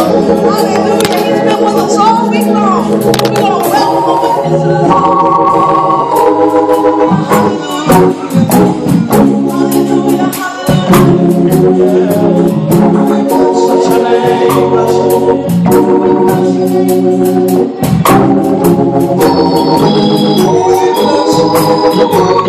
Hallelujah. He's been with us all week long. We're going to welcome him into. Hallelujah.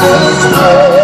Jesus' name.